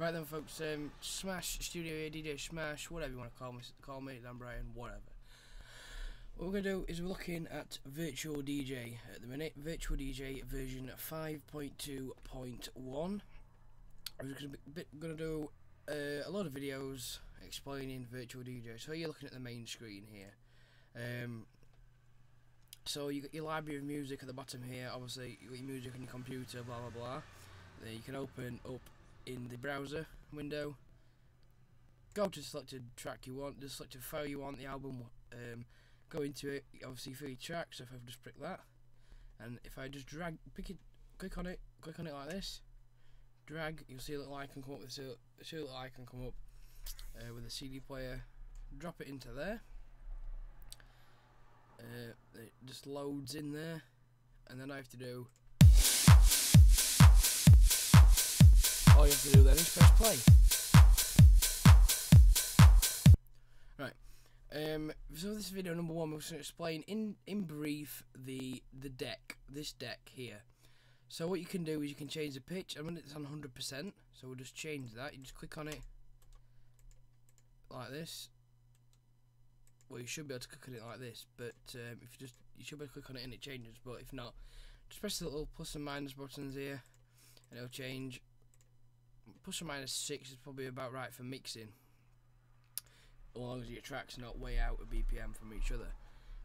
Right then, folks. Um, Smash Studio DJ Smash, whatever you want to call me, call me, Dan Bryan, whatever. What we're gonna do is we're looking at Virtual DJ at the minute. Virtual DJ version 5.2.1. We're be, gonna do uh, a lot of videos explaining Virtual DJ. So you're looking at the main screen here. Um, so you got your library of music at the bottom here. Obviously, you got your music on your computer, blah blah blah. Then you can open up in the browser window. Go to the selected track you want, just the selected file you want, the album. Um, go into it. Obviously, for your track. So if I just pick that, and if I just drag, pick it, click on it, click on it like this, drag, you'll see a little icon come up. With a, a little icon come up uh, with a CD player. Drop it into there. Uh, it just loads in there, and then I have to do all you have to do then is press play. Right. Um, so this video number one, we're going to explain in in brief the the deck, this deck here. So what you can do is you can change the pitch. I mean it's on 100%, so we'll just change that. You just click on it like this. Well, you should be able to click on it like this, but um, if you just you should be able to click on it and it changes. But if not, just press the little plus and minus buttons here, and it'll change plus or minus six is probably about right for mixing. As long as your track's are not way out of BPM from each other.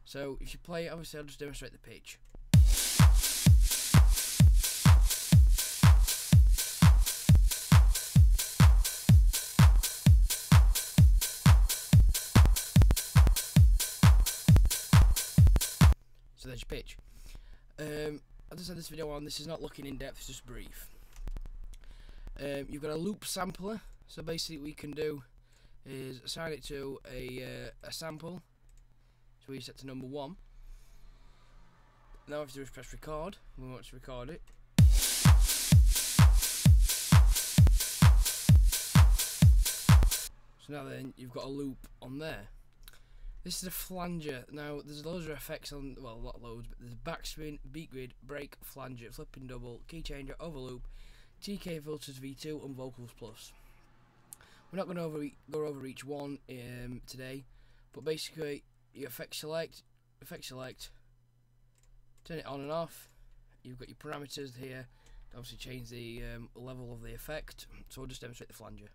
So if you play obviously I'll just demonstrate the pitch. So there's your pitch. Um, as I said this video on this is not looking in depth it's just brief um, you've got a loop sampler, so basically what you can do is assign it to a, uh, a sample, so we set to number one. Now if you is press record, we want to record it. So now then you've got a loop on there. This is a flanger. Now there's loads of effects on, well not loads, but there's backspin, beat grid, break, flanger, flipping double, key changer, overloop, TK Filters V2 and Vocals Plus. We're not going to go over each one um, today, but basically you effect select, effect select, turn it on and off. You've got your parameters here. Obviously change the um, level of the effect. So I'll just demonstrate the flanger.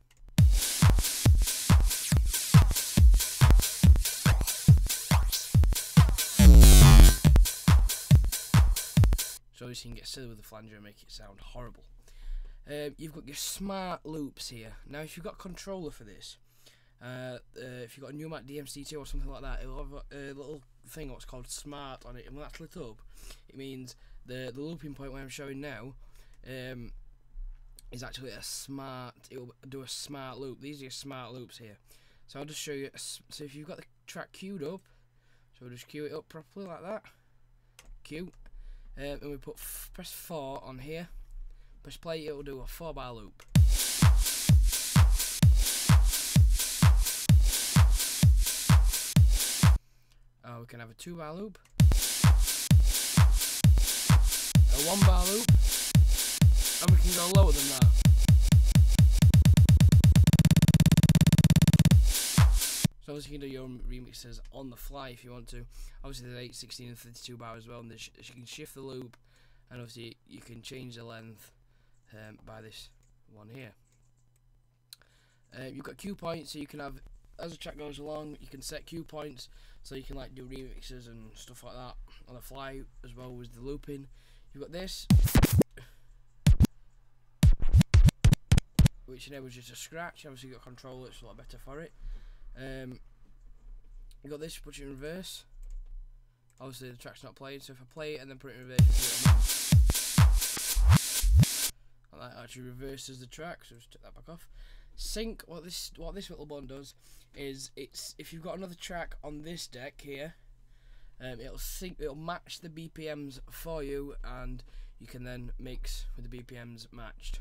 So you can get silly with the flanger and make it sound horrible. Um, you've got your smart loops here. Now, if you've got a controller for this, uh, uh, if you've got a Numark DMC2 or something like that, it'll have a, a, little thing what's called smart on it, and when that's lit up, it means the the looping point where I'm showing now um, is actually a smart. It will do a smart loop. These are your smart loops here. So I'll just show you. So if you've got the track cued up, so we'll just cue it up properly like that. Cue, um, and we put press four on here Press play, it will do a 4 bar loop. Uh, we can have a 2 bar loop, a 1 bar loop, and we can go lower than that. So obviously you can do your own remixes on the fly if you want to. Obviously there's 8, 16 and 32 bar as well, and you can shift the loop, and obviously you can change the length um, by this one here. Uh, you've got cue points, so you can have as the track goes along, you can set cue points, so you can like do remixes and stuff like that on the fly as well as the looping. You've got this, which enables you to scratch. Obviously, you've got control, it's a lot better for it. Um, you've got this, put it in reverse. Obviously, the track's not playing, so if I play it and then put it in reverse, reverses the track, so just take that back off. Sync, what this what this little button does is it's if you've got another track on this deck here, um, it'll sync it'll match the BPMs for you and you can then mix with the BPMs matched.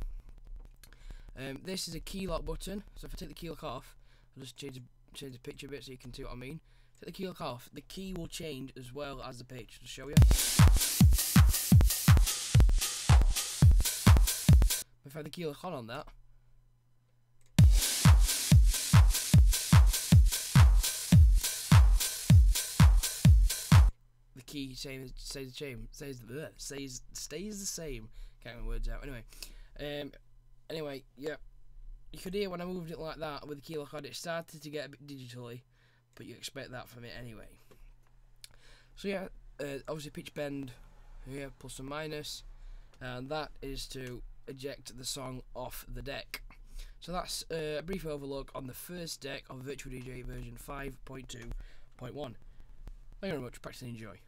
Um, this is a key lock button, so if I take the key lock off, I'll just change change the picture a bit so you can see what I mean. Take the key lock off, the key will change as well as the pitch to show you. Before kill The key on stays the same. Stays the stays stays the same. Can't get words out. Anyway, um, anyway, yeah. You could hear when I moved it like that with the key lock on. It started to get a bit digitally, but you expect that from it anyway. So yeah, uh, obviously pitch bend here plus and minus, and that is to eject the song off the deck. So that's a brief overlook on the first deck of Virtual DJ version 5.2.1. Thank you very much. Practice and enjoy.